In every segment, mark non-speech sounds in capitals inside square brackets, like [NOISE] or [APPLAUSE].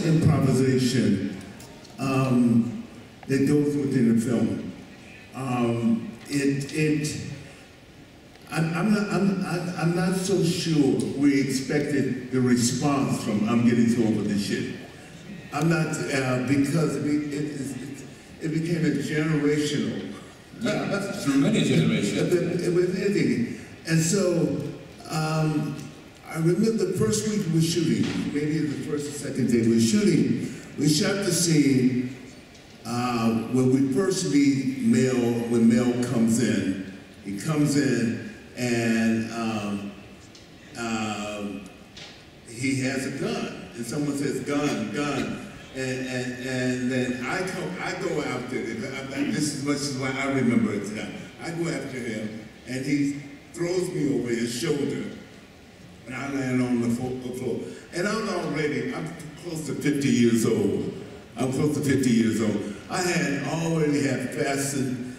much improvisation um, that goes within the film. Um, it, it, I'm, I'm, not, I'm, I'm not so sure we expected the response from I'm getting too over this shit. I'm not, uh, because it, it, it, it became a generational. Yeah, through many generations. [LAUGHS] It was anything. And so, um, I remember the first week we were shooting, maybe the first or second day we were shooting, we shot the scene uh, when we first meet Mel, when Mel comes in. He comes in and um, um, he has a gun. And someone says, gun, gun. And, and, and then I, come, I go after him. This is much as what I remember it. I go after him, and he throws me over his shoulder and I land on the floor. And I'm already, I'm close to 50 years old. I'm close to 50 years old. I had already had fastened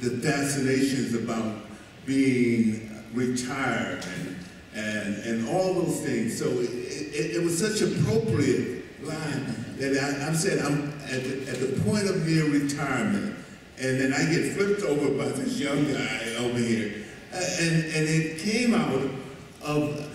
the fascinations about being retired and, and, and all those things. So it, it, it was such appropriate line that I, I said I'm at the, at the point of near retirement. And then I get flipped over by this young guy over here. And, and it came out of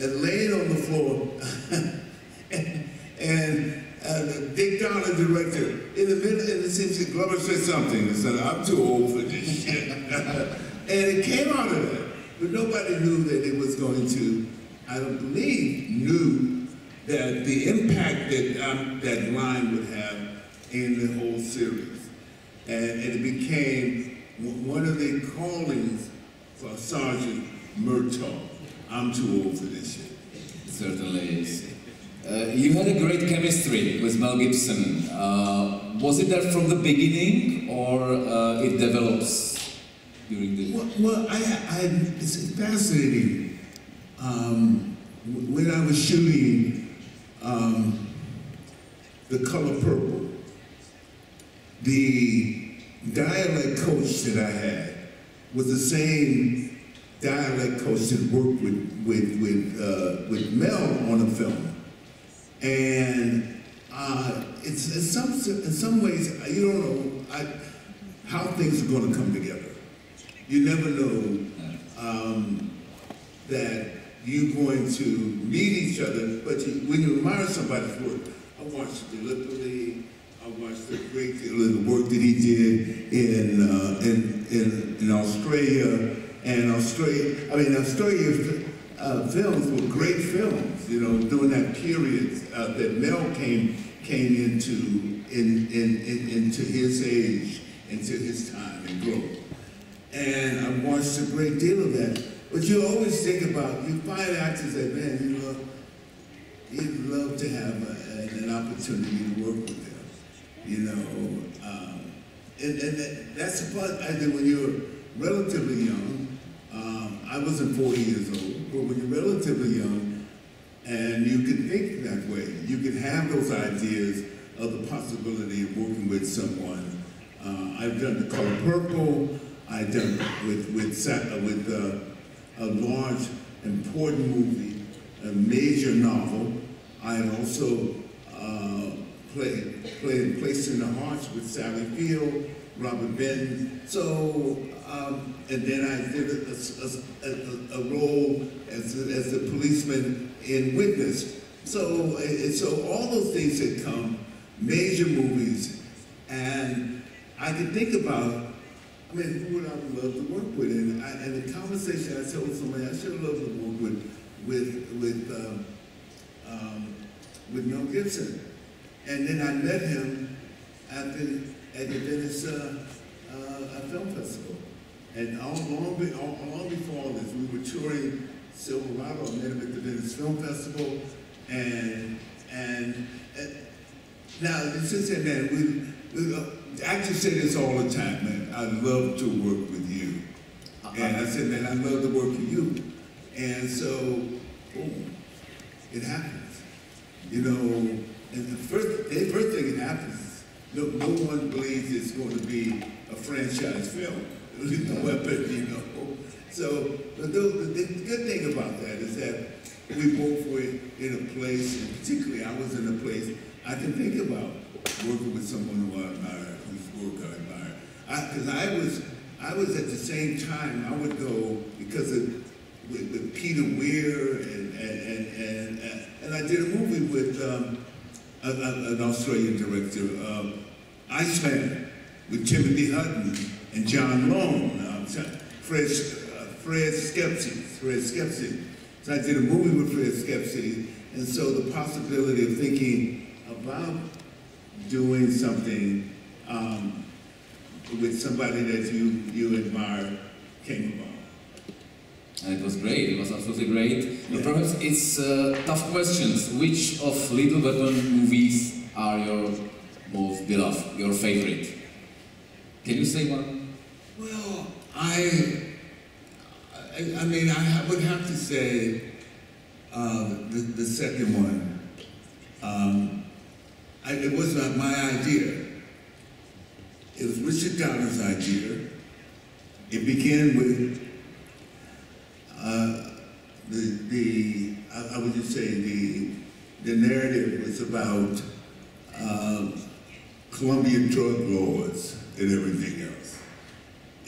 and laying on the floor. [LAUGHS] and, and uh, Dick Donner, director, in the middle, and it seems Glover said something and said, I'm too old for this shit. [LAUGHS] and it came out of that. But nobody knew that it was going to, I don't believe, knew that the impact that um, that line would have in the whole series. And, and it became one of the callings for Sergeant Murtaugh. I'm too old for this shit. Certainly is. Uh, you had a great chemistry with Mel Gibson. Uh, was it there from the beginning, or uh, it develops during the? Well, well I, I, it's fascinating. Um, when I was shooting um, the color purple, the dialect coach that I had was the same dialect coach that worked with with with uh, with Mel on the film, and uh, it's in some in some ways you don't know I, how things are going to come together. You never know um, that you're going to meet each other, but you, when you admire somebody's work, I watched Gallipoli. I watched a great deal of the work that he did in uh, in, in in Australia and Australia, I mean, Australia uh, films were great films, you know, during that period uh, that Mel came came into in, in, in, into his age, into his time and growth. And I watched a great deal of that. But you always think about, you find actors that, man, you love, you'd love to have a, an opportunity to work with them, you know. Um, and, and that, that's the part, I think, when you're relatively young, um, I wasn't 40 years old, but when you're relatively young and you can think that way, you can have those ideas of the possibility of working with someone. Uh, I've done The Color Purple, I've done with, with, uh, with uh, a large, important movie, a major novel. I also uh, played, played Place in the Hearts with Sally Field, Robert Benton. So um, and then I did a, a, a, a role as, as the policeman in Witness. So, so all those things that come, major movies, and I can think about, I mean, who would I love to work with? And, I, and the conversation I told somebody, I should loved to work with, with, with, um, um, with Mel Gibson. And then I met him at the, at the Venice uh, uh, Film Festival. And all, long, be, all, long before this, we were touring Silverado. I met him at the Venice Film Festival. And, and, and now, since then, man, we, we, uh, actors say this all the time, man. I love to work with you. Uh -huh. And I said, man, I love to work with you. And so, boom, it happens. You know, and the first, the first thing that happens, no, no one believes it's going to be a franchise film. The weapon, you know. So, but the, the, the good thing about that is that we both were in a place, and particularly I was in a place I can think about working with someone who I admire, whose work I admire. Because I, I, was, I was at the same time, I would go, because of, with, with Peter Weir, and, and, and, and, and I did a movie with um, a, a, an Australian director, um, Iceman, with Timothy Hutton and John Lone, um, Fred, uh, Fred Schepisi, Fred Schepisi. So I did a movie with Fred Schepisi, and so the possibility of thinking about doing something um, with somebody that you, you admire came about. And it was great, it was absolutely great. Yeah. Perhaps it's uh, tough questions. Which of Lethal Weapon movies are your most beloved, your favorite? Can you say one? Well, I, I, I mean, I would have to say uh, the, the second one. Um, I, it was not my idea. It was Richard Donner's idea. It began with uh, the, the I, I, would just say the, the narrative was about uh, Colombian drug lords and everything.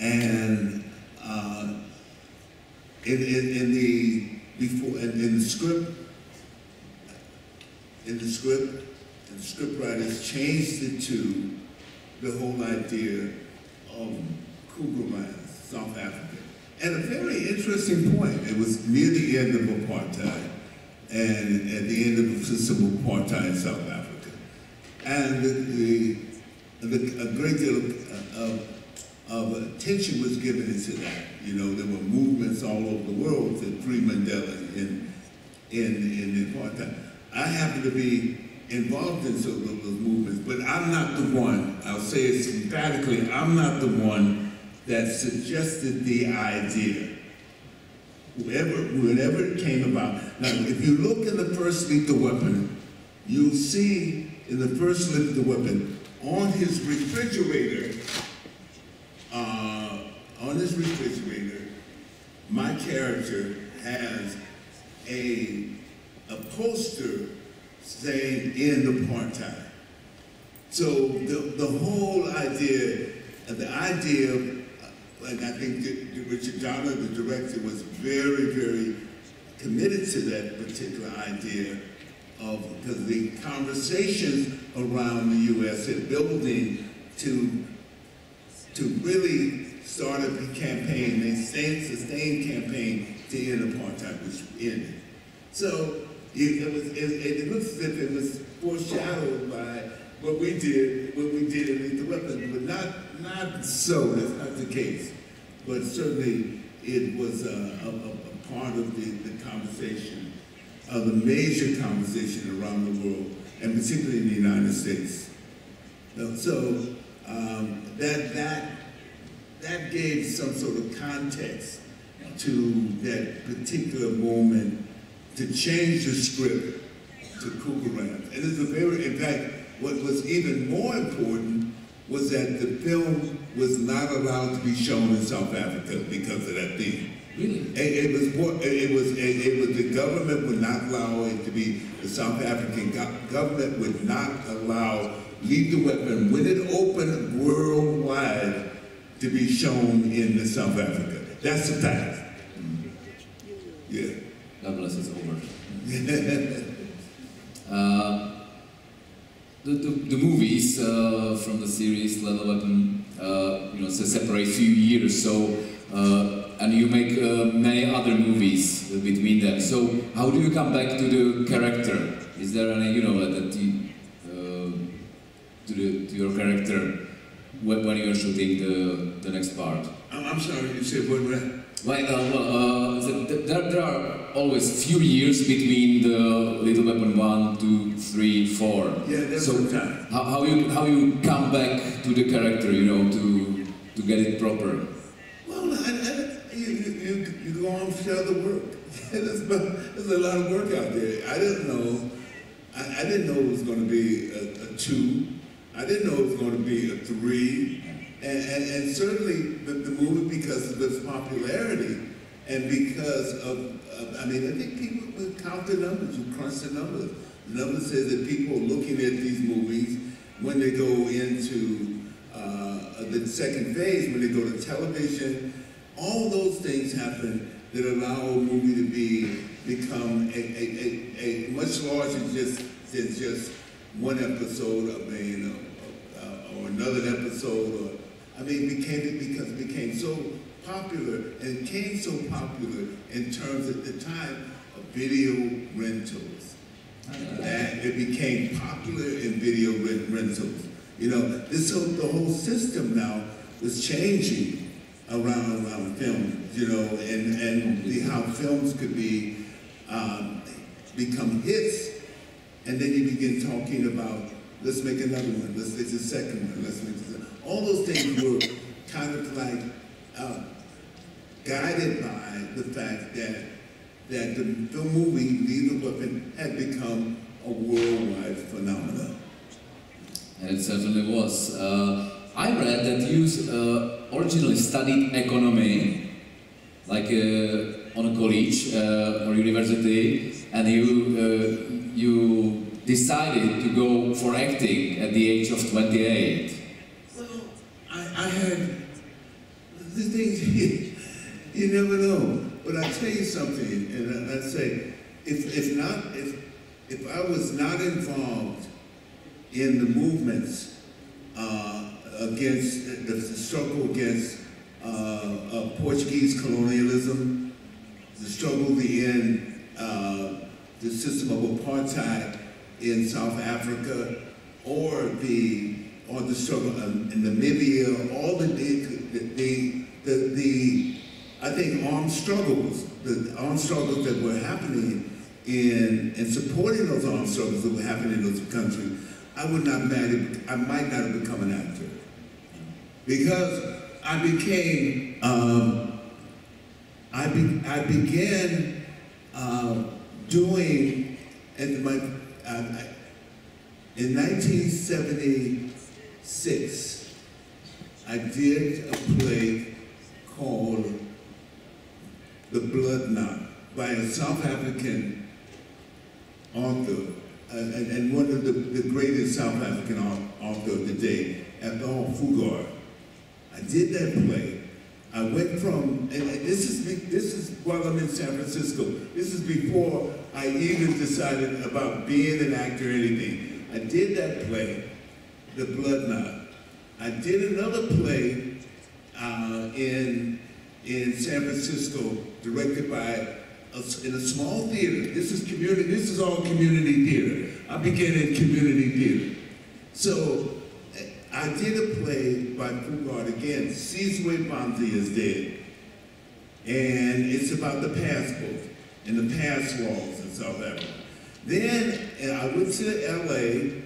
And uh, in, in, in, the before in, in the script, in the script, the script writers changed it to the whole idea of Krugerrand, South Africa. At a very interesting point, it was near the end of apartheid and at the end of the system of apartheid in South Africa. And the, the, a great deal of, of, of, attention was given into that. You know, there were movements all over the world to free Mandela in, in, in apartheid. I happen to be involved in some of those movements, but I'm not the one, I'll say it emphatically, I'm not the one that suggested the idea. Whoever, whenever it came about. Now, if you look in the first lethal weapon, you'll see in the first lethal weapon, on his refrigerator, uh, on his refrigerator, my character has a, a poster saying end apartheid. So the, the whole idea, the idea, and I think Richard Donner, the director, was very, very committed to that particular idea of, because the conversations around the U.S. and building to, to really start a campaign, a sustained, campaign to end apartheid, which ended. So it, it was, it, it, looks as if it was foreshadowed by what we did, what we did in Lethal Weapon, but not, not so, that's not the case. But certainly it was a, a, a part of the, the conversation, of the major conversation around the world, and particularly in the United States. So um, that, that, that gave some sort of context to that particular moment to change the script to Krugerrand. And it's a very, in fact, what was even more important was that the film was not allowed to be shown in South Africa because of that theme. Really? It, it was it was, it, it, was, the government would not allow it to be, the South African go government would not allow Lethal Weapon, when it opened worldwide, to be shown in South Africa. That's the fact. Yeah. God bless us over. [LAUGHS] uh, the, the, the, movies uh, from the series Lethal Weapon, uh, you know, separate few years, so uh, and you make uh, many other movies between them. So how do you come back to the character? Is there any, you know, that you, uh, to, the, to your character when, when you're shooting the, the next part? I'm sorry, you said what? Uh, well, uh, well there, there are always few years between the Lethal Weapon one, two, three, four. Yeah, that's so time. How, how you how you come back to the character, you know, to to get it proper. Well, I, I, you, you, you go on for the work. [LAUGHS] there's, there's a lot of work out there. I didn't know I, I didn't know it was going to be a, a, two. I didn't know it was going to be a three. And, and, and certainly the, the, movie, because of its popularity and because of, of, I mean, I think people would count the numbers, would crunch the numbers. The number says that people are looking at these movies when they go into uh, the second phase, when they go to television. All those things happen that allow a movie to be become a, a, a, a much larger just than just one episode. of or, uh, or another episode. Or I mean, became it because it became so popular and became so popular in terms at the time of video rentals. And it became popular in video rent rentals. You know, this whole, the whole system now was changing around around films, you know, and, and the, how films could be um, become hits, and then you begin talking about let's make another one, let's make the second one, let's make all those things were kind of like uh, guided by the fact that that the, the movie Lethal Weapon had become a worldwide phenomenon. And It certainly was. Uh, I read that you uh, originally studied economy, like uh, on a college uh, or university, and you uh, you decided to go for acting at the age of 28. Well, I, I had the things you, you never know. But I tell you something, and I, I say, if if not if if I was not involved in the movements uh, against the, the, struggle against uh, uh, Portuguese colonialism, the struggle to end uh, the system of apartheid in South Africa, or the or the struggle in Namibia, all the the, the the, the I think armed struggles, the armed struggles that were happening in and supporting those armed struggles that were happening in those countries, I would not marry, I might not have become an actor. Because I became, um, I, be, I began uh, doing, and my, uh, in 1976, I did a play called The Blood Knot by a South African author and, and one of the, the greatest South African author of the day, Athol Fugard. I did that play. I went from, and this is this is while I'm in San Francisco. This is before I even decided about being an actor or anything. I did that play, The Blood Knot. I did another play uh, in in San Francisco, directed by a, in a small theater. This is community. This is all community theater. I began in community theater. So I did a play by Fugard again, Sizwe Banzi is Dead. And it's about the passport and the pass walls in South Africa. Then I went to LA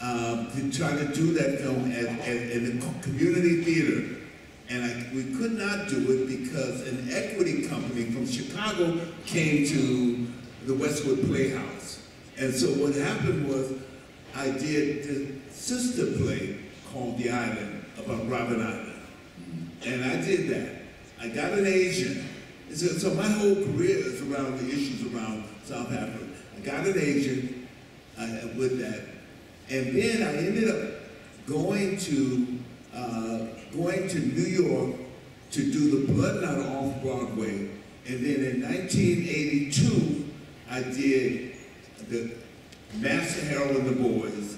um, to try to do that film at, at, at the community theater. And I, we could not do it because an equity company from Chicago came to the Westwood Playhouse. And so what happened was I did the sister play called The Island about Robben Island. And I did that. I got an agent. So, so my whole career is around the issues around South Africa. I got an agent uh, with that. And then I ended up going to uh, going to New York to do the Blood Knot off Broadway. And then in 1982, I did the Master Harold and the Boys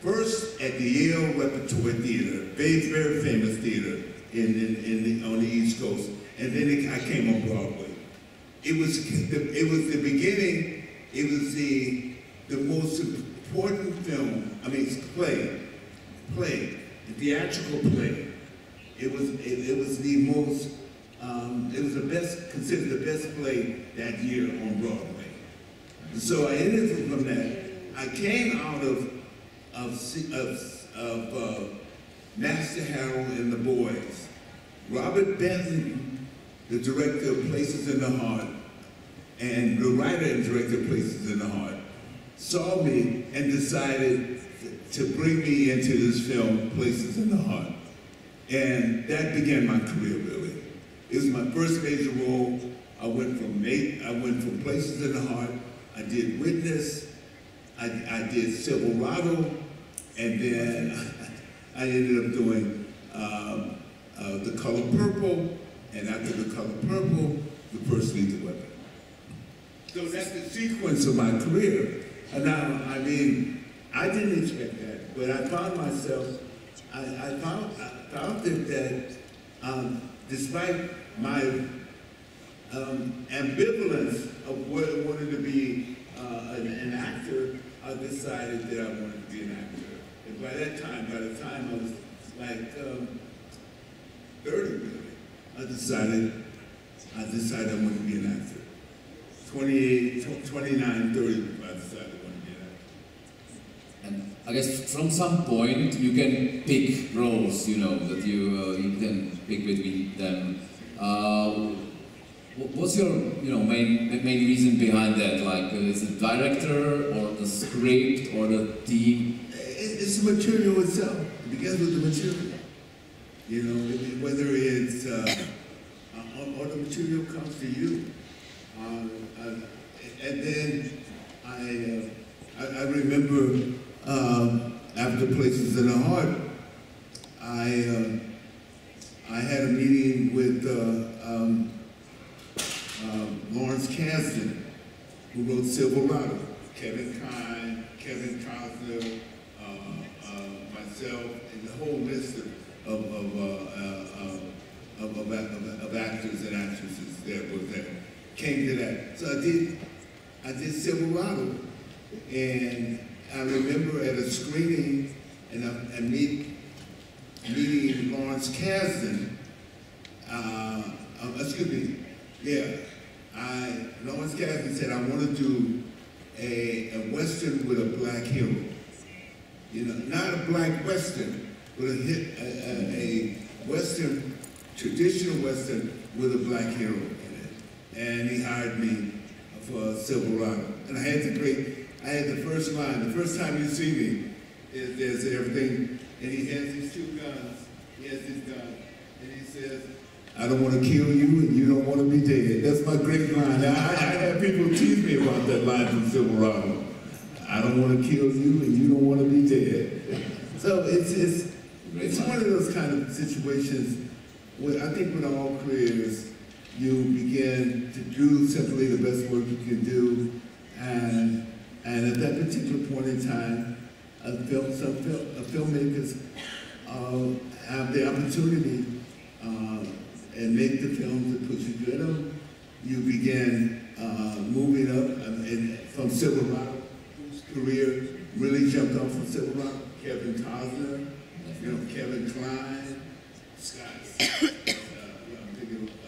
First at the Yale Repertory Theater, very, very famous theater in, in, in the, on the East Coast. And then it, I came on Broadway. It was, the, it was the beginning, it was the, the most important film, I mean, play, play, the theatrical play. It was, it, it was the most, um, it was the best, considered the best play that year on Broadway. So I ended from that. I came out of of, of, of uh, Master Harold and the Boys. Robert Benton, the director of Places in the Heart, and the writer and director of Places in the Heart, saw me and decided to bring me into this film, Places in the Heart. And that began my career, really. It was my first major role. I went from I went from Places in the Heart. I did Witness. I, I did Silverado, and then [LAUGHS] I ended up doing um, uh, The Color Purple, and after The Color Purple, The First Lethal Weapon. So that's the sequence of my career. And now, I mean, I didn't expect that, but I found myself, I, I found, I found that, that um, despite my um, ambivalence of what I wanted to be uh, an, an, actor, I decided that I wanted to be an actor. And by that time, by the time I was like um, 30 really, I decided, I decided I wanted to be an actor. 28, 29, 30, I decided I wanted to be an actor. and I guess from some point you can pick roles, you know, that you uh, you can pick between them. Uh, what's your you know main main reason behind that? Like, uh, is it director or the script or the team? It's the material itself. It begins with the material. You know, whether it's uh, uh, or the material comes to you, uh, and then I I, I remember um, after Places in the Heart, I, uh, I had a meeting with uh, um, uh, Lawrence Kasdan, who wrote Silverado, Kevin Kline, Kevin Costner, uh, uh, myself, and the whole list of, of, of, uh, of, of, of, actors and actresses that was there. Came to that. So I did, I did Silverado, and I remember at a screening and a, a meet, meeting Lawrence Kasdan, uh, uh, excuse me, yeah, I, Lawrence Kasdan said, I want to do a, a Western with a black hero. You know, not a black Western, but a, a, a, Western, traditional Western with a black hero in it. And he hired me for Silverado. And I had to great I had the first line. The first time you see me, is there's everything, and he has these two guns. He has his gun, and he says, I don't want to kill you, and you don't want to be dead. That's my great line. I, I, I have people tease me about that line from Silverado. I don't want to kill you, and you don't want to be dead. So it's, it's, it's one of those kind of situations where I think with all careers, you begin to do simply the best work you can do, and and at that particular point in time, a film, some film, filmmakers uh, have the opportunity uh, and make the films that put you good them. You begin uh, moving up and from Silverado, whose career really jumped off from Silverado. Kevin Costner, you know, Kevin Kline, Scott, [COUGHS] uh,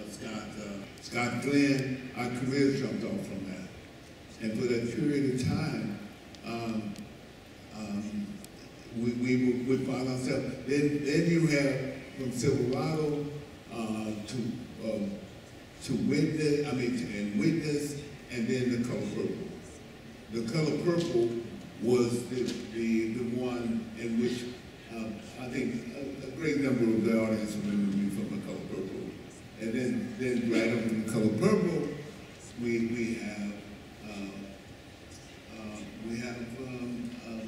of Scott, uh, Scott Glenn. Our careers jumped off from that. And for that period of time, um, um, we, we would find ourselves, then, then you have from Silverado uh, to, um, to Witness, I mean, to, and Witness, and then the color purple. The color purple was the, the, the one in which uh, a, a, great number of the audience remember me from the color purple. And then, then right up in the color purple, we, we have we have um, um,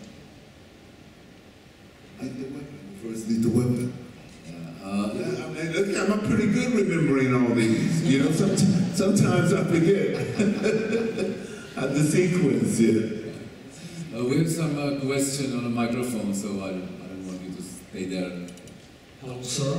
Lethal Weapon, the first Lethal Weapon. Uh, yeah, I mean, I'm pretty good remembering all these. You know, sometimes, sometimes I forget [LAUGHS] the sequence. Yeah. Uh, we have some uh, question on the microphone, so I don't, I don't want you to stay there. 公司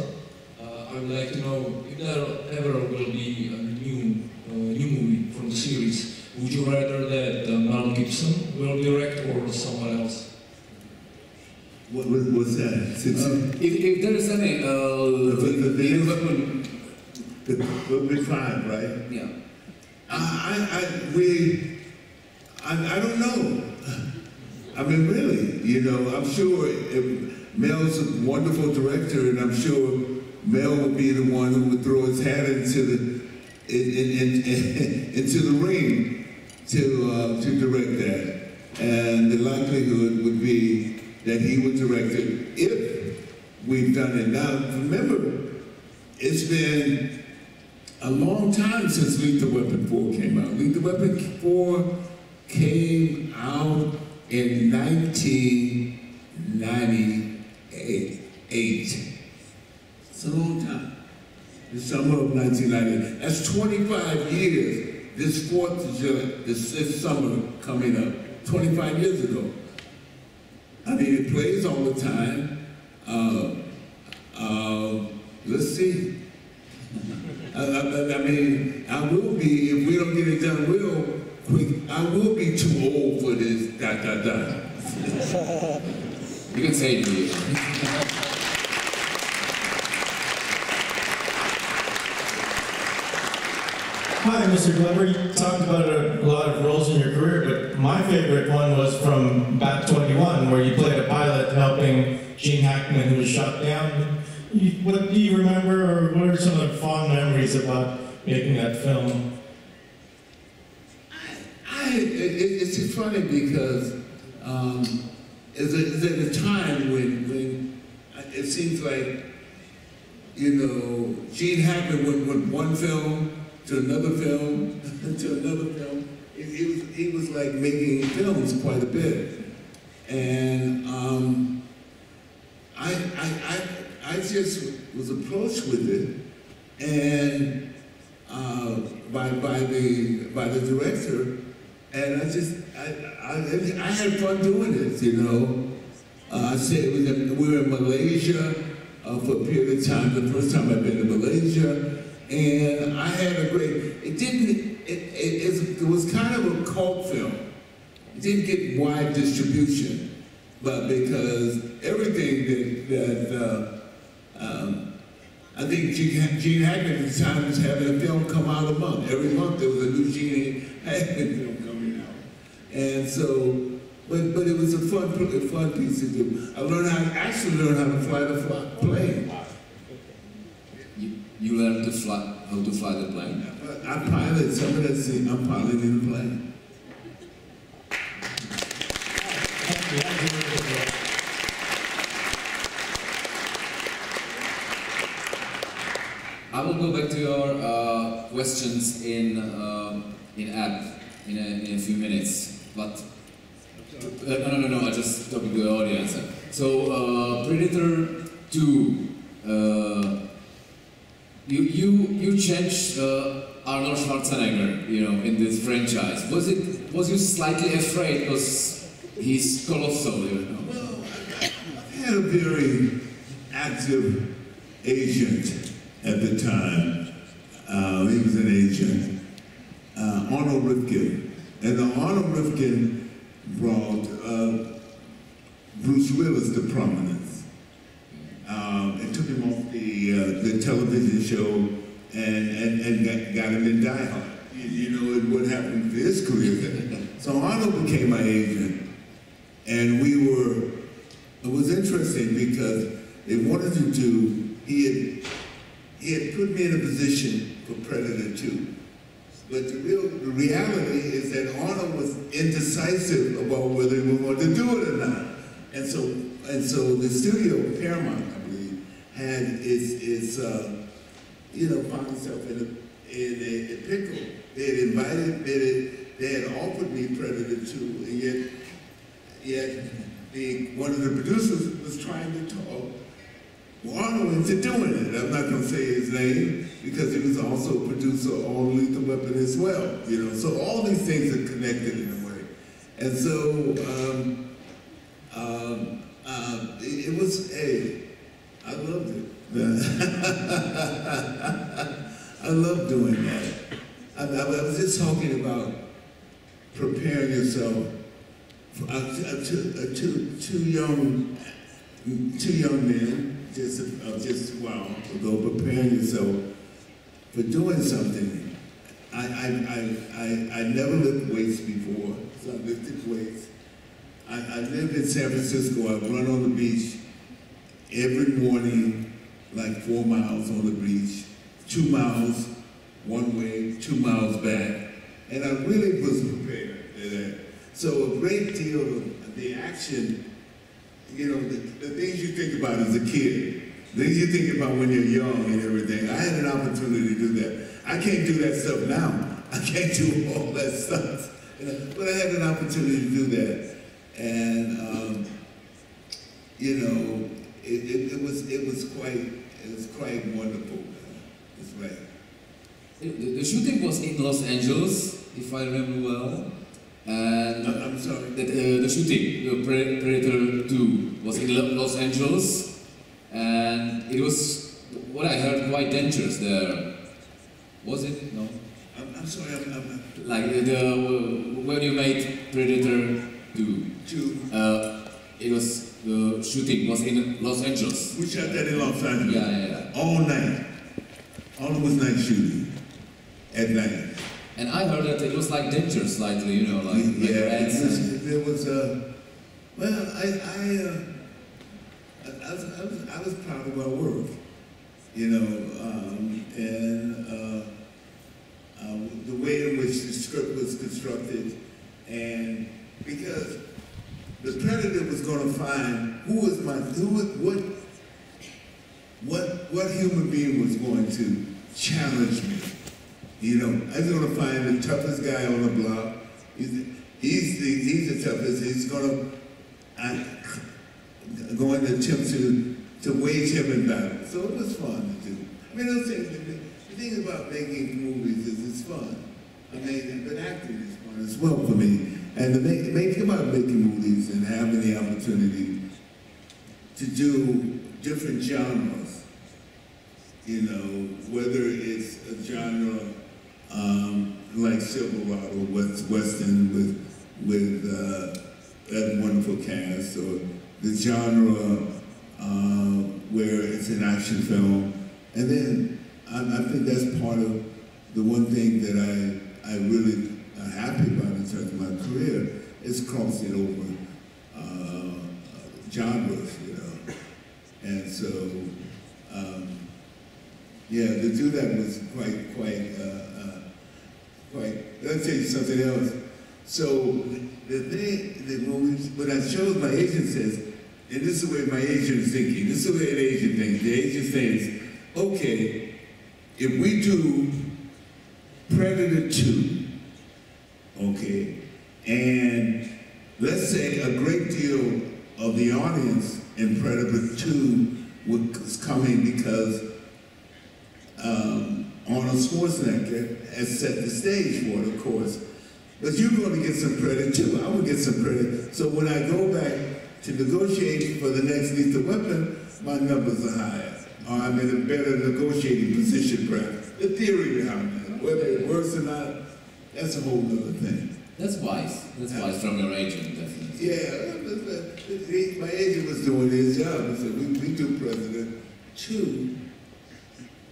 into the in, in, in, into the ring to uh, to direct that. And the likelihood would be that he would direct it if we've done it. Now, remember, it's been a long time since Lethal Weapon 4 came out. Lethal Weapon 4 came out in 1998. It's a long time. The summer of 1998. That's 25 years. This 4th of July, this, this summer coming up, 25 years ago. I mean, it plays all the time. Uh, uh, let's see. [LAUGHS] I, I, I, mean, I will be, if we don't get it done real quick, I will be too old for this, da, da, da. you can say it [LAUGHS] Hi, Mr. Glover. You talked about a lot of roles in your career, but my favorite one was from Bat 21, where you played a pilot helping Gene Hackman, who was shot down. What do you remember, or what are some of the fond memories about making that film? I, I it, it's funny because um, it's, a, it's at a time when, when it seems like, you know, Gene Hackman went one film to another film [LAUGHS] to another film. He was, he was like making films quite a bit. And um, I, I, I I just was approached with it, and uh, by by the by the director, and I just I I, I had fun doing it, you know. Uh, I said it we were in Malaysia uh, for a period of time. The first time I've been to Malaysia, and I had a great. It didn't. It, it, it was kind of a cult film. It didn't get wide distribution, but because everything that that uh, um, I think Gene, Gene Hackman at the time was having a film come out a month. Every month there was a new Gene Hackman [LAUGHS] film coming out. And so, but but it was a fun a fun piece to do. I learned how actually learned how to fly the plane. You, learned to fly how to fly the plane. I, I pilot some of that scene. I'm piloting the plane. I will go back to your uh, questions in uh, in app in a, in a few minutes, but uh, no, no, no, no. I just talking to the audience. So uh, Predator Two, uh, you you you changed uh, Arnold Schwarzenegger, you know, in this franchise. Was it was you slightly afraid because he's colossal, you know? Well, I had a very active agent at the time. Uh, he was an agent, uh, Arnold Rifkin. And the Arnold Rifkin brought uh, Bruce Willis to prominence. Um, and took him off the, uh, the television show and, and, and got, got him in Die Hard. You, you know what happened to his career. [LAUGHS] so Arnold became my agent. And we were, it was interesting because they wanted to do, he had he had put me in a position for Predator 2. But the real the reality is that Arnold was indecisive about whether we wanted to do it or not. And so and so the studio, Paramount, I believe, had its its uh, you know, found itself in a in a, a pickle. They had invited, they had, they had offered me Predator 2, and yet yet the one of the producers was trying to talk Arnold into doing it. I'm not going to say his name because he was also a producer on Lethal Weapon as well. You know, so all these things are connected in a way. And so um, um, uh, it, it, was a, I loved it. [LAUGHS] I love doing that. I, I, was just talking about preparing yourself for uh, two, uh, two, two young, two young men just of just wow ago preparing yourself for doing something. I I I I, I never lifted weights before, so I lifted weights. I, I lived in San Francisco. I run on the beach every morning, like four miles on the beach, two miles one way, two miles back, and I really was prepared for that. So a great deal of the action, you know, the, the things you think about as a kid, things you think about when you're young and everything. I had an opportunity to do that. I can't do that stuff now. I can't do all that stuff. But I had an opportunity to do that. And, um, you know, it, it, it, was, it was quite, it was quite wonderful. It's right. The, the shooting was in Los Angeles, if I remember well. And I- I'm sorry. the, uh, the shooting, the Predator 2, was in Los Angeles, and it was what I heard quite dangerous there. Was it? No. I'm, I'm sorry, I'm, I'm Like the, the when you made Predator 2, too. uh, it was the shooting was in Los Angeles. We shot that in Los Angeles. Yeah, yeah, yeah. All night. All was night shooting. At night. And I heard that it was like dangerous, slightly, you know, like, like yeah, it rats was, there was uh, well, I, I, uh, I, was, I, was, I was proud of our work, you know, um, and uh, uh, the way in which the script was constructed, and because the predator was going to find who was my, who was, what, what, what human being was going to challenge me. You know, I was gonna find the toughest guy on the block. He's, he's the, he's the toughest. He's gonna, I, going to attempt to, to wage him in battle. So it was fun to do. I mean, those things, the thing about making movies is it's fun. I mean, but acting is fun as well for me. And the make, making about making movies and having the opportunity to do different genres you know, whether it's a genre um, like Silverado, West Western with with uh, that wonderful cast, or the genre uh, where it's an action film, and then I, I think that's part of the one thing that I I really happy about in terms of my career is crossing over uh, genres, you know, and so. Um, yeah, to do that was quite, quite, uh, uh, quite. Let me tell you something else. So the thing that when, when I chose my agent says, and this is the way my agent is thinking. This is the way an agent thinks. The agent says, okay, if we do Predator Two, okay, and let's say a great deal of the audience in Predator Two was coming because um, Arnold Schwarzenegger has set the stage for it, of course. But you're going to get some credit too. I will get some credit. So when I go back to negotiate for the next lethal weapon, my numbers are higher. Or I'm in a better negotiating position, perhaps. The theory behind that, whether it works or not, that's a whole other thing. That's wise. That's wise from your agent, definitely. Yeah, but- but he- my agent was doing his job. He said, we, we do Predator two,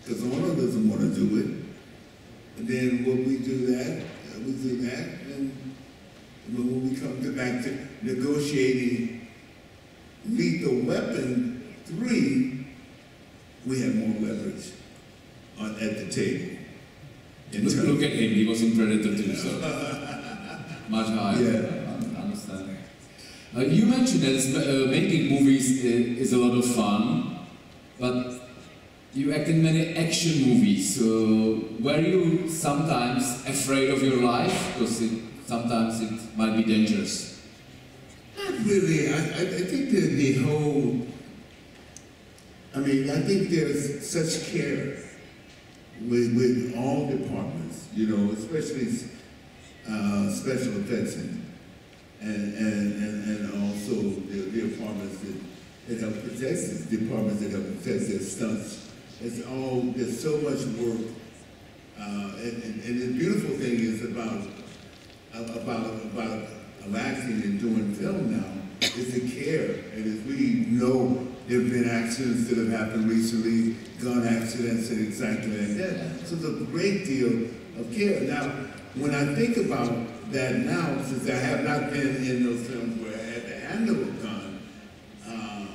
because Arnold doesn't want to do it. And then when we do that, we do that, and when we come to back to negotiating lethal weapon three, we have more leverage on, at the table. In Look, terms- look at him, he was in Predator too, so [LAUGHS] much higher. Yeah. I understand. Uh, you mentioned that uh, making movies i- is a lot of fun, but you act in many action movies. So were you sometimes afraid of your life? Because it, sometimes it might be dangerous. Not really. I, I, I think that the whole, I mean, I think there's such care with, with all departments, you know, especially uh, special effects and, and, and, and, also the, departments that, that help protect us, departments that help protect their stunts. It's all, there's so much work. Uh, and, and, and the beautiful thing is about about about acting and doing film now is the care. And as we know, there have been accidents that have happened recently, gun accidents and exactly like that. So there's a great deal of care. Now, when I think about that now, since I have not been in those films where I had to handle a gun, uh,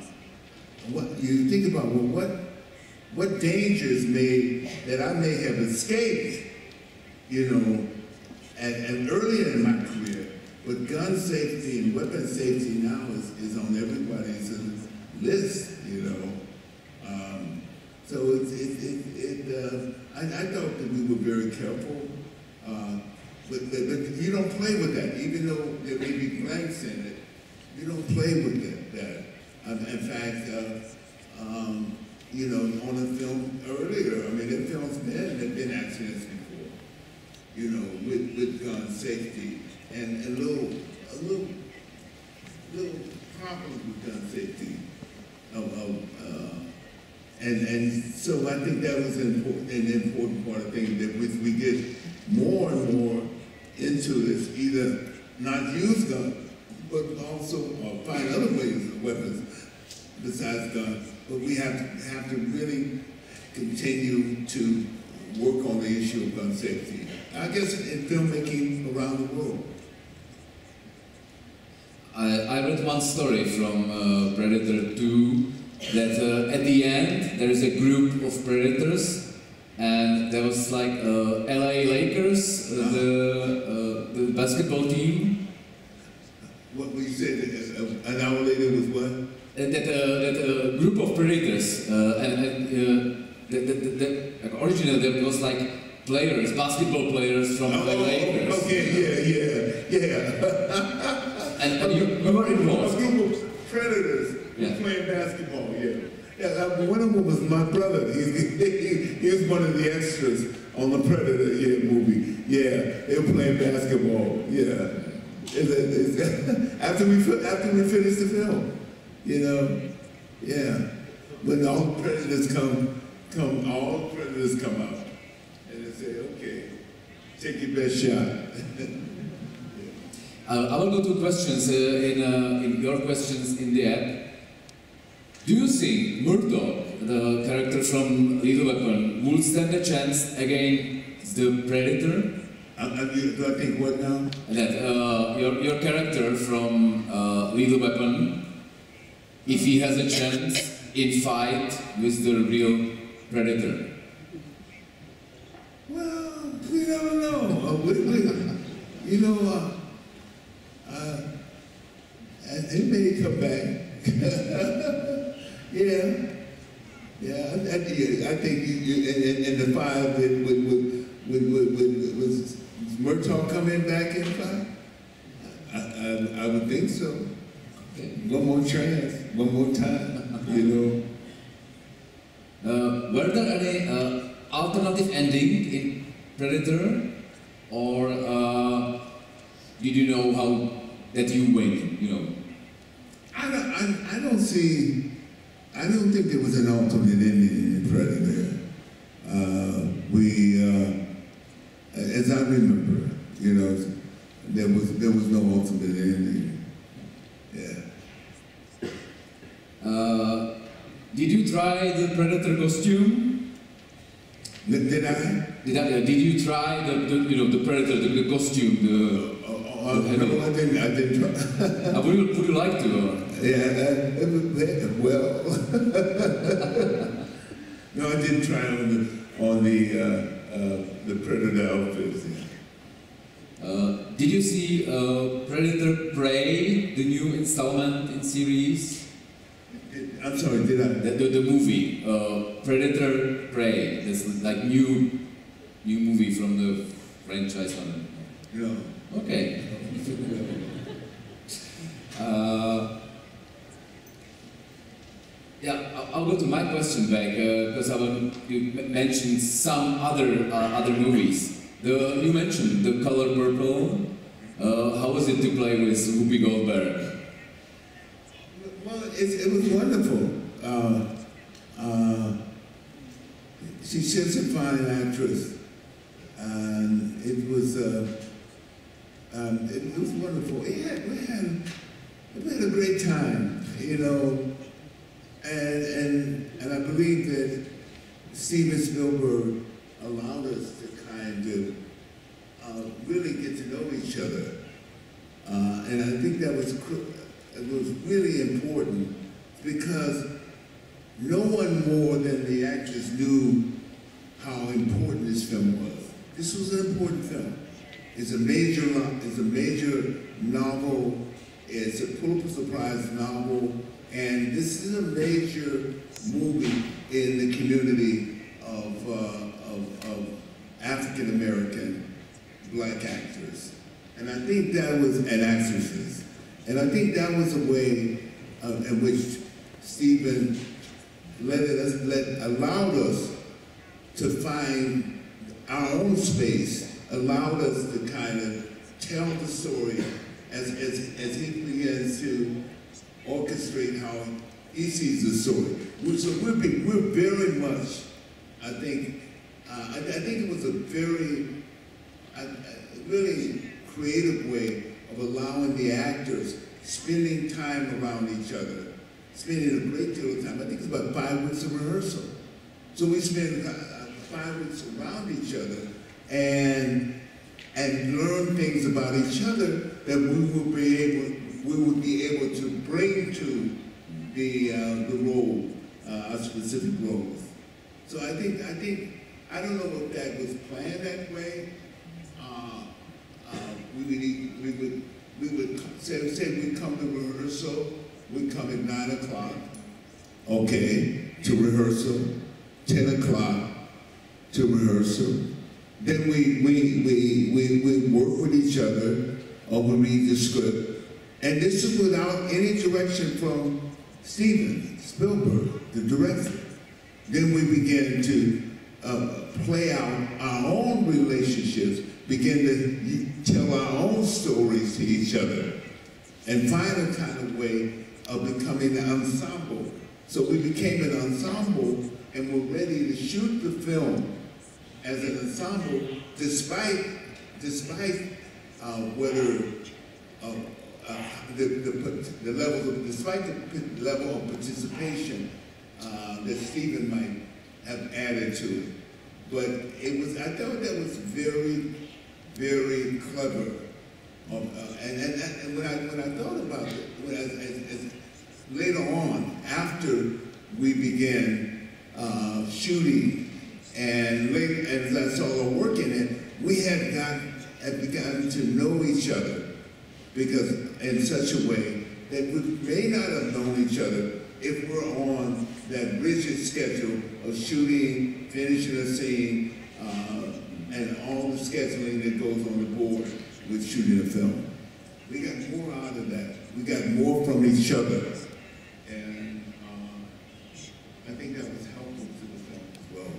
what you think about well, what what dangers may that I may have escaped, you know, and, and earlier in my career, But gun safety and weapon safety now is, is on everybody's list, you know. Um, so it, it, it, it uh, I, I thought that we were very careful. Uh, but, but, but you play with that, even though there may be blanks in it. You don't play with that. that. Um, in fact, uh, um, you know, on a film earlier, I mean, there films been, there been accidents before, you know, with, with gun safety and a little, a little, little problems with gun safety. Of, uh, and, and so I think that was an important, an important part of things that we, we get more and more into this, either not use guns, but also uh, find other ways of weapons besides guns. But we have to, have to really continue to work on the issue of gun safety. I guess in filmmaking around the world. I, I read one story from uh, Predator 2 that uh, at the end there is a group of predators and there was like uh, LA Lakers, uh, the, uh, the basketball team. What we said uh, an hour later was what? And that that group of predators and, and that, that, that, originally there was like players, basketball players from oh, LA Lakers. Okay, yeah, yeah, yeah. [LAUGHS] And, and you, you were involved. A group of predators yeah. playing basketball, yeah. Yeah, one of them was my brother. [LAUGHS] He, he, he, was one of the extras on the Predator yeah, movie. Yeah, they were playing basketball. Yeah. It's, it's, [LAUGHS] after we after we finished the film, you know, yeah. When all predators come, come, all predators come out, and they say, "Okay, take your best shot." Uh, I will go to questions uh, in, uh, in your questions in the app. Do you think Murtaugh, the character from Lethal Weapon, will stand a chance against the Predator? Uh, do I think what now? That uh, your, your character from uh, Lethal Weapon, if he has a chance in fight with the real Predator? Well, we don't know. Uh, we, we, you know, uh, uh, it may come back. [LAUGHS] yeah. Yeah, I, I, I think you, you and, and, the five with with with with, with, with was Murtaugh coming back in five? I, I, I would think so. One more chance, one more time, you know. Uh, were there any uh, alternative ending in Predator, or uh, did you know how that you win, you know? I don't, I, I don't see, I don't think there was an alternate ending in Predator. Uh, we, uh, as I remember, you know, there was there was no ultimate ending. Yeah. Uh, did you try the Predator costume? Did, did I? Did, I, did you try the, the you know the Predator the, the costume the uh, no, I didn't. I didn't try. uh, would, you, would you like to? Yeah, well. [LAUGHS] no, I didn't try on the on the uh, uh, the Predator outfits. Uh, did you see uh, Predator Prey, the new installment in series? I'm sorry, did I? The, the, the movie, uh, Predator Prey, this like new new movie from the franchise. No. Okay. Uh, yeah, I'll go to my question back because uh, I will, you mentioned some other uh, other movies. The, you mentioned The Color Purple. Uh, how was it to play with Whoopi Goldberg? Well, it, it was wonderful. Uh, uh, she's such a fine actress, and it was um, it, it, was wonderful. We had, we had, we had a great time, you know, and, and, and I believe that Steven Spielberg allowed us to kind of uh, really get to know each other. Uh, and I think that was, it was really important because no one more than the actors knew how important this film was. This was an important film is a major is a major novel. It's a Pulitzer Prize novel, and this is a major movie in the community of, uh, of, of African American black actors. And I think that was, and actresses. And I think that was a way uh, in which Steven let us, let, allowed us to find our own space, allowed us to kind of tell the story as, as, as he begins to orchestrate how he sees the story. So we're, we're very much, I think, uh, I, I, think it was a very, really creative way of allowing the actors spending time around each other, spending a great deal of time. I think it's about five weeks of rehearsal. So we spend uh, five weeks around each other and and learn things about each other that we will be able we would be able to bring to the uh, the role, uh, our specific roles. So I think I think I don't know if that was planned that way. Uh, uh we would we would we would say say we come to rehearsal. We come at nine o'clock. Okay, to rehearsal. Ten o'clock to rehearsal. Then we we we we we work with each other, or we read the script. And this is without any direction from Steven Spielberg, the director. Then we begin to uh, play out our own relationships, begin to tell our own stories to each other, and find a kind of way of becoming an ensemble. So we became an ensemble and were ready to shoot the film as an ensemble, despite despite uh, whether uh, uh, the, the, the level of, despite the level of participation uh, that Steven might have added to it. But it was, I thought that was very, very clever. Um, and, and, and when, I, when I thought about it, when I, as, as later on, after we began uh, shooting and as I saw working it, we had gotten, had begun to know each other because in such a way that we may not have known each other if we're on that rigid schedule of shooting, finishing a scene, uh, and all the scheduling that goes on the board with shooting a film. We got more out of that. We got more from each other. And uh, I think that was helpful to the film as well.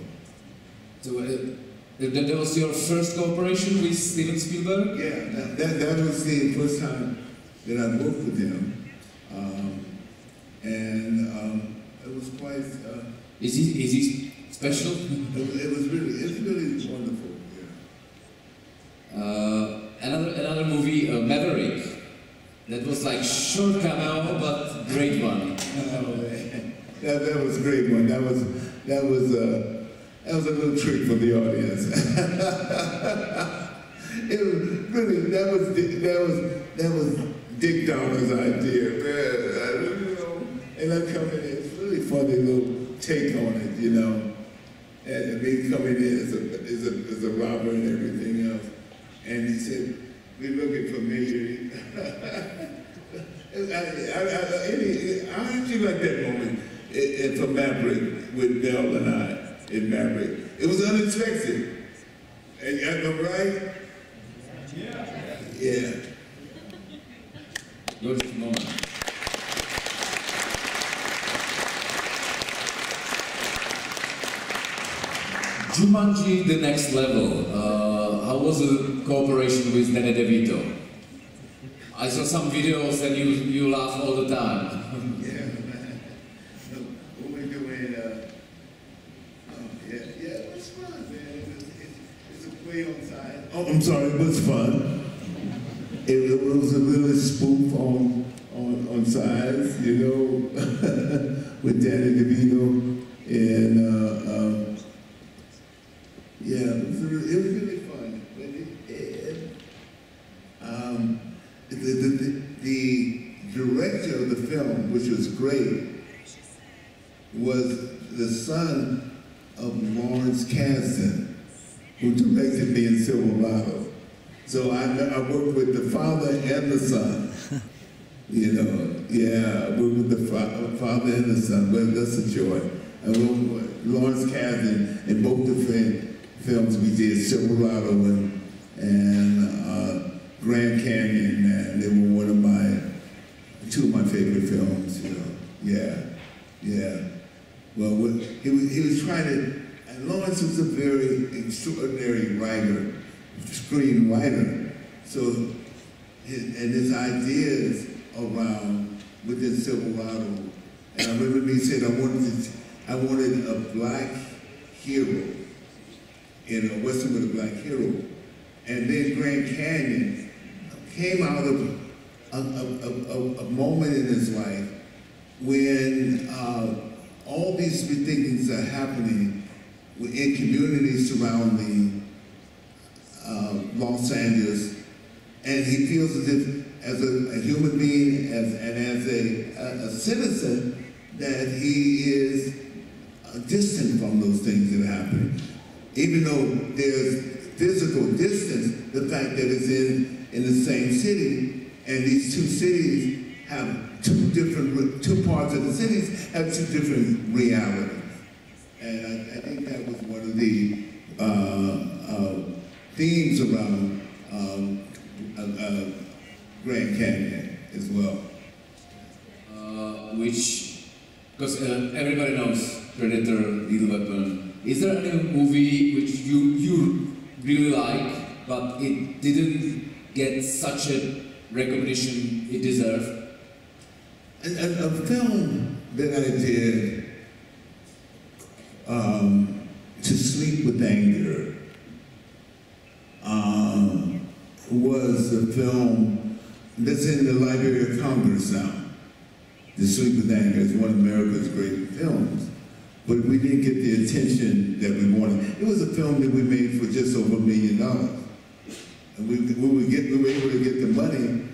So uh, that was your first cooperation with Steven Spielberg? Yeah, that, that, that was the first time that I worked with him. Um, and um, it was quite... Uh, is, he, is he special? it, [LAUGHS] it, was really, it's really wonderful, yeah. Uh, another, another movie, uh, Maverick. That was like short cameo, but great one. [LAUGHS] Oh, that, that was a great one. That was, that was, uh, that was a little trick for the audience. it was really that was that was that was Dick Donner's idea, man. You know, and I come in, it's really funny little take on it, you know. And me coming in as a, as a, as a robber and everything else. And he said, we're looking familiar. I, I, I, any, I actually like that moment from Maverick with Mel and I in Maverick. It was unexpected. And am I right? Yeah. Yeah. Moment. Jumanji, the next level. Uh, how was the cooperation with Danny DeVito? I saw some videos and you you laugh all the time. Oh, I'm sorry, it was fun. It, it was a little spoof on on, on size, you know, [LAUGHS] with Danny DeVito. And uh, uh, yeah, it was, really, it was really fun. It, um, the, the, the, the director of the film, which was great, was the son of Lawrence Kasdan who directed me in Silverado. So I, I worked with the father and the son. [LAUGHS] You know, yeah, I worked with the fa- father and the son. Well, that's a joy. I worked with Lawrence Kasdan in both the film, films we did, Silverado and, and uh, Grand Canyon. And they were one of my, two of my favorite films, you know. Yeah, yeah. Well, he, was, he was trying to, and Lawrence was a very extraordinary writer, screenwriter. So, and his ideas around within Silverado, and I remember he said, I wanted to, I wanted a black hero in a Western with a black hero. And then Grand Canyon came out of a, a, a, a moment in his life when uh, all these things are happening in communities surrounding uh, Los Angeles, and he feels as if, as a, a human being as, and as a, a, a citizen, that he is uh, distant from those things that are happening. Even though there's physical distance, the fact that it's in, in the same city, and these two cities have two different, two parts of the cities have two different realities. And I, I think that was one of the uh, uh, themes around um, uh, uh, Grand Canyon as well. Uh, which, because uh, everybody knows Predator, Lethal Weapon. Is there any movie which you you really like, but it didn't get such a recognition it deserved? A, a, a film that I did, um, To Sleep with Anger, um, was a film that's in the Library of Congress now. To Sleep with Anger is one of America's great films, but we didn't get the attention that we wanted. It was a film that we made for just over a million dollars. And we, we, get, we were able to get the money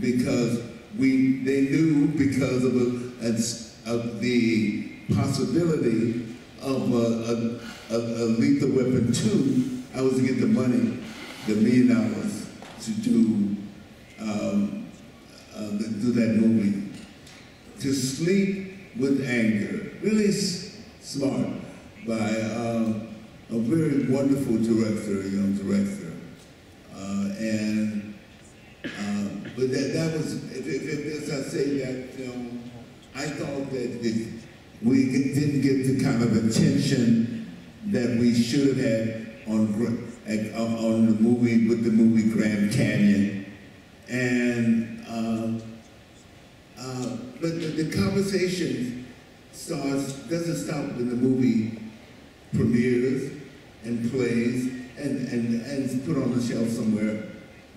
because we, they knew because of, a, of the possibility of a, a, a, lethal weapon two, I was to get the money, the million dollars, to do um, uh, do that movie. To sleep with anger, really smart. By uh, a very wonderful director, a young director, uh, and uh, but that, that was, if, if, as I say that film, I thought that it, we didn't get the kind of attention that we should have had on, on the movie, with the movie Grand Canyon. And, uh, uh, but the, the conversation starts, doesn't stop when the movie premieres and plays and, and, and is put on the shelf somewhere.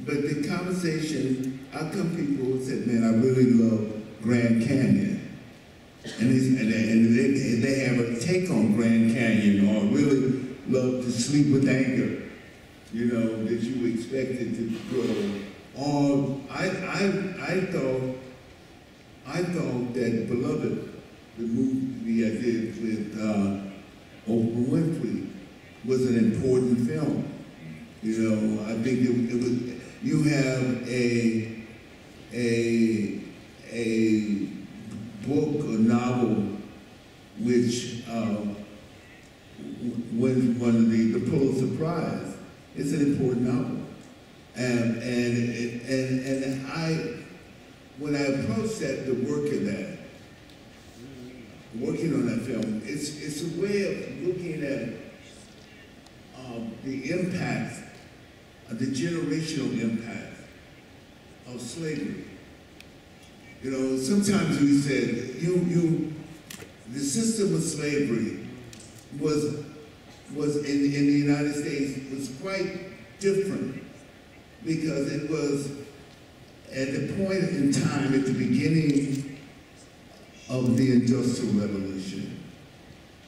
But the conversation, how come people said, man, I really love Grand Canyon? And, and, they, and they, have a take on Grand Canyon or really love to sleep with anger, you know, that you expected to grow. Or I, I, I thought, I thought that Beloved, the movie I did with uh, Oprah Winfrey, was an important film. You know, I think it, it was, you have a, a, a book or novel which uh, one of the, the Pulitzer Prize. It's an important novel. And, and, and, and I, when I approached that, the work of that, working on that film, it's, it's a way of looking at um, the impact the generational impact of slavery. You know, sometimes we said, you, you, the system of slavery was, was in, in the United States was quite different because it was at the point in time at the beginning of the Industrial Revolution.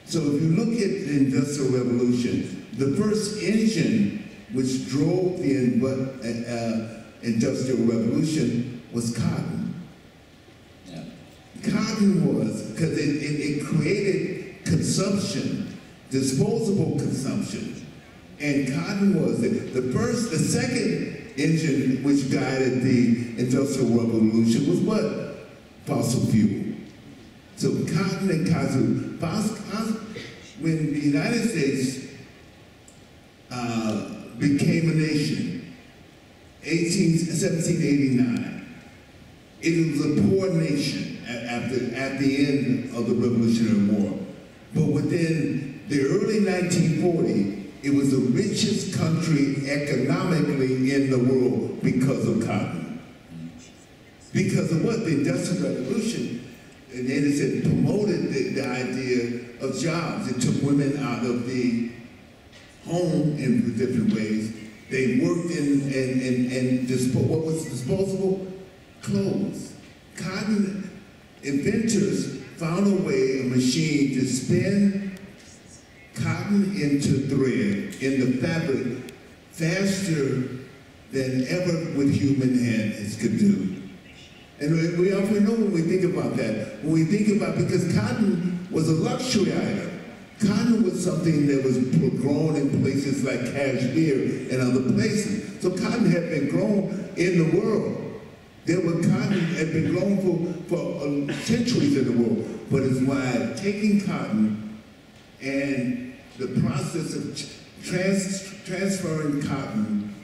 So if you look at the Industrial Revolution, the first engine which drove the uh, uh, Industrial Revolution was cotton. Cotton was, because it, it, it created consumption, disposable consumption. And cotton was it. The first, the second engine which guided the Industrial Revolution was what? Fossil fuel. So cotton and kazoo. When the United States uh, became a nation, 18, 1789, it was a poor nation at, the, at the end of the Revolutionary War. But within the early 1940s, it was the richest country economically in the world because of cotton. Because of what? The Industrial Revolution. And then it said promoted the, the idea of jobs. It took women out of the home in different ways. They worked in, in, in dispo what was disposable? Clothes. Cotton inventors found a way, a machine to spin cotton into thread in the fabric faster than ever with human hands could do. And we often know when we think about that, when we think about, because cotton was a luxury item. Cotton was something that was grown in places like Kashmir and other places. So cotton had been grown in the world. There were cotton had been grown for, for uh, centuries in the world. But it's why taking cotton and the process of trans transferring cotton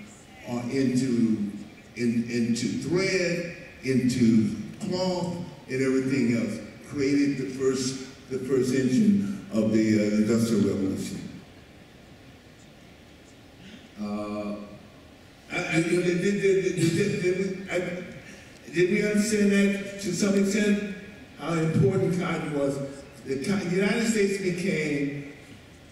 uh, into, in, into thread, into cloth, and everything else created the first, the first engine of the uh, Industrial Revolution. Uh, I, I, did, we understand that to some extent? How important cotton was. The, United States became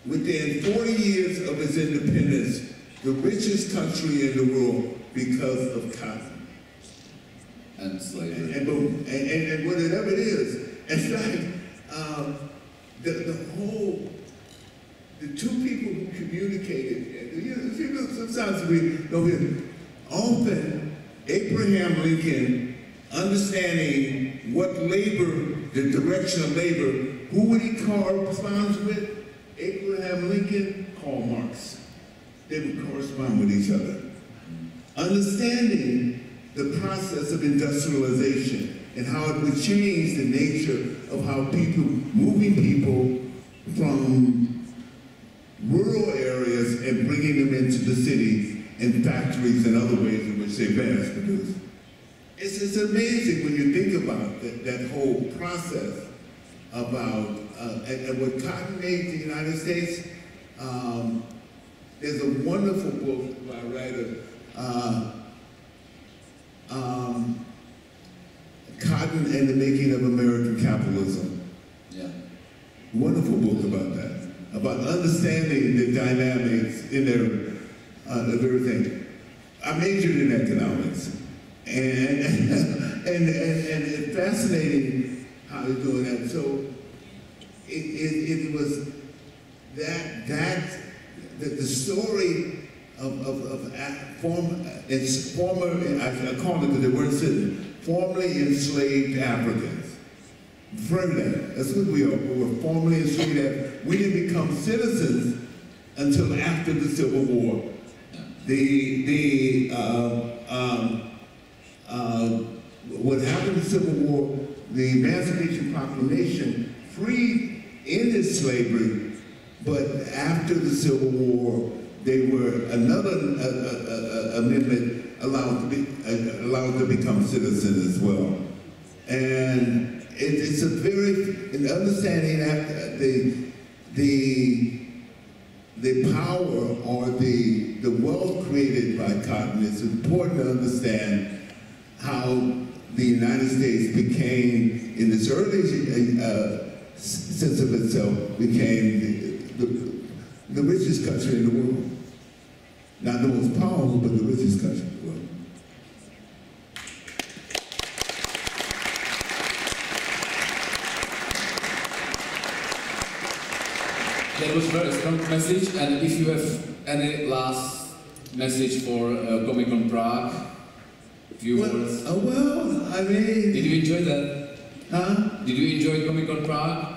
within 40 years of its independence, the richest country in the world because of cotton. And slavery. And, and, and, and whatever it is, it's like um, the, the whole, the two people who communicated, you know, sometimes we often Abraham Lincoln, understanding what labor, the direction of labor, who would he correspond with? Abraham Lincoln, Karl Marx. They would correspond with each other. Understanding the process of industrialization and how it would change the nature of how people, moving people from rural areas and bringing them into the cities and factories and other ways in which they mass produce. It's, it's amazing when you think about that, that whole process about, uh, and, and, what cotton made the United States, um, there's a wonderful book by a writer, uh, um, Cotton and the Making of American Capitalism. Yeah. Wonderful book about that, about understanding the dynamics in there uh, of everything. I majored in economics, and and, and, and fascinating how they're doing that. So it, it, it was that, that, that the story of, of, of form, it's former, I, I call it because they weren't sitting, formerly enslaved Africans. Further, that's what we are. We were formerly enslaved. We didn't become citizens until after the Civil War. The, the, uh, um, uh, what happened in the Civil War, the Emancipation Proclamation freed ended slavery, but after the Civil War, they were another uh, uh, uh, amendment allowed to be allowed to become citizens as well. And it, it's a very in understanding that the the the power or the the wealth created by cotton. It's important to understand how the United States became in its early uh, sense of itself became the, the, the richest country in the world. Not the most powerful, but the richest country in the world. That was very strong message, and if you have any last message for uh, Comic Con Prague, few well, words. Uh, well, I mean... Did you enjoy that? Huh? Did you enjoy Comic Con Prague?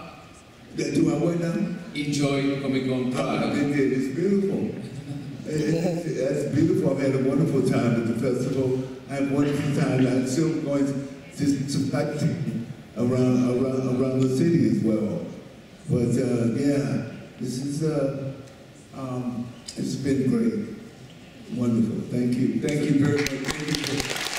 Do I what now? Enjoy Comic Con Prague. Oh, [LAUGHS] it, it's beautiful. It's, it- That's beautiful. I've had a wonderful time at the festival. I have a wonderful time. I'm still going to sightseeing around around around the city as well. But uh, yeah, this is uh, um, it's been great, wonderful. Thank you, thank you very much.